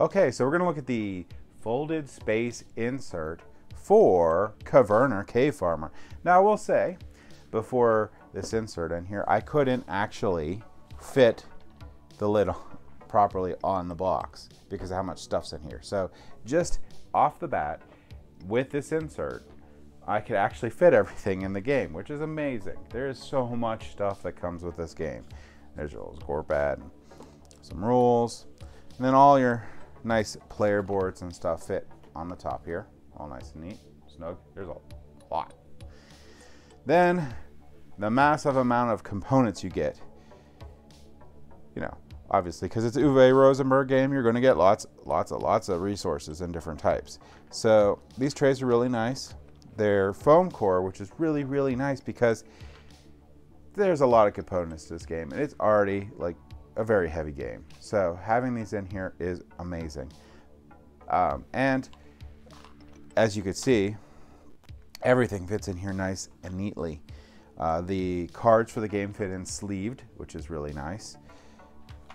Okay, so we're going to look at the folded space insert for Caverna Cave Farmer. Now, I will say, before this insert in here, I couldn't actually fit the lid properly on the box because of how much stuff's in here. So just off the bat, with this insert, I could actually fit everything in the game, which is amazing. There is so much stuff that comes with this game. There's your score pad, some rules, and then all your nice player boards and stuff fit on the top here. All nice and neat, snug. There's a lot. Then the massive amount of components you get. You know, obviously, because it's Uwe Rosenberg game, you're going to get lots, lots, of, lots of resources and different types. So these trays are really nice. They're foam core, which is really, really nice because there's a lot of components to this game, and it's already like a very heavy game. So having these in here is amazing. Um, and as you can see, everything fits in here nice and neatly. Uh, the cards for the game fit in sleeved, which is really nice.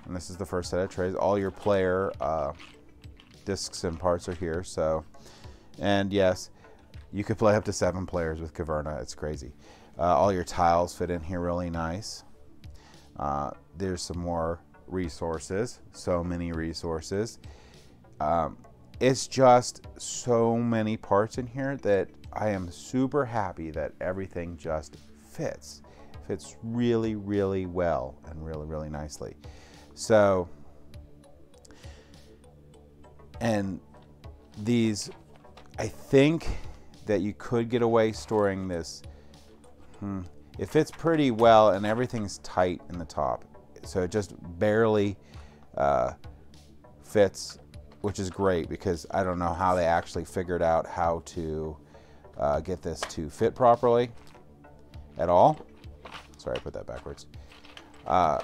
And this is the first set of trays. All your player uh, discs and parts are here. So, and yes, you could play up to seven players with Caverna. It's crazy. Uh, all your tiles fit in here really nice. Uh, there's some more resources. So many resources. Um, it's just so many parts in here that I am super happy that everything just fits. Fits really, really well and really, really nicely. So, and these, I think that you could get away storing this. Hmm, it fits pretty well and everything's tight in the top. So it just barely uh, fits, which is great because I don't know how they actually figured out how to uh, get this to fit properly at all. Sorry, I put that backwards. Uh,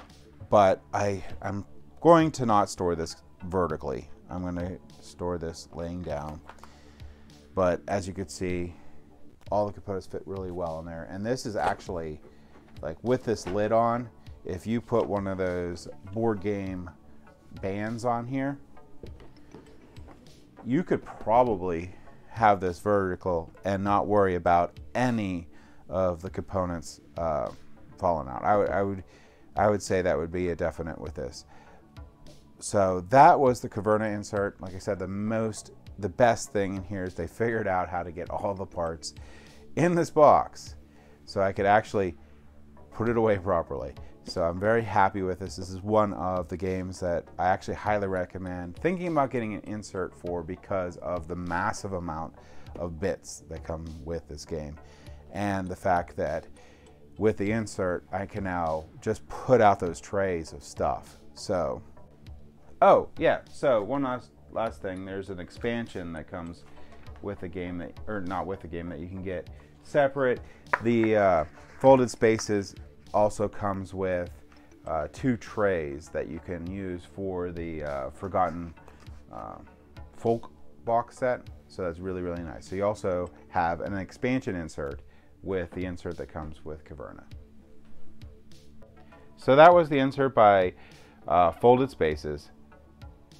but I, I'm going to not store this vertically. I'm going to store this laying down. But as you can see, all the components fit really well in there. And this is actually, like with this lid on, if you put one of those board game bands on here, you could probably have this vertical and not worry about any of the components uh, falling out. I, would, I would I would say that would be a definite with this. So that was the Caverna insert. Like I said, the most, the best thing in here is they figured out how to get all the parts in this box. So I could actually put it away properly. So I'm very happy with this. This is one of the games that I actually highly recommend thinking about getting an insert for because of the massive amount of bits that come with this game and the fact that with the insert, I can now just put out those trays of stuff. So, oh yeah, so one last, last thing, there's an expansion that comes with the game that, or not with the game that you can get separate. The uh, folded spaces also comes with uh, two trays that you can use for the uh, Forgotten uh, Folk box set. So that's really, really nice. So you also have an expansion insert with the insert that comes with Caverna. So that was the insert by uh, Folded Spaces.